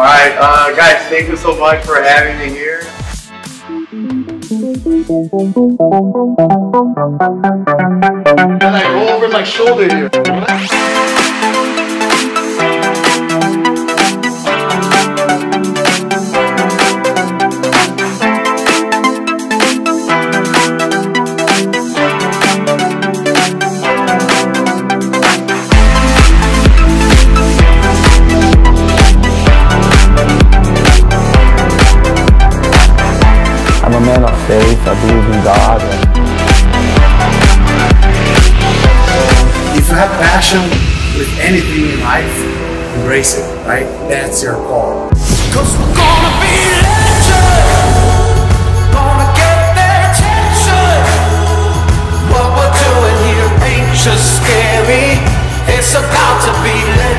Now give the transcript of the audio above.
All right, uh, guys, thank you so much for having me here. And I go over my shoulder here. a man of faith. I believe in God. if you have passion with anything in life, embrace it, right? That's your call. Cause we're gonna be. Gonna get their attention. What we're doing here ain't just scary. It's about to be legend.